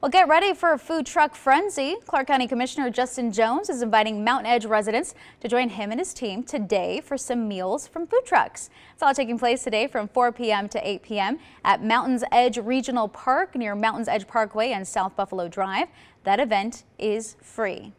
Well, get ready for a food truck frenzy. Clark County Commissioner Justin Jones is inviting Mountain Edge residents to join him and his team today for some meals from food trucks. It's all taking place today from 4 p.m. to 8 p.m. at Mountains Edge Regional Park near Mountains Edge Parkway and South Buffalo Drive. That event is free.